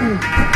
Mm.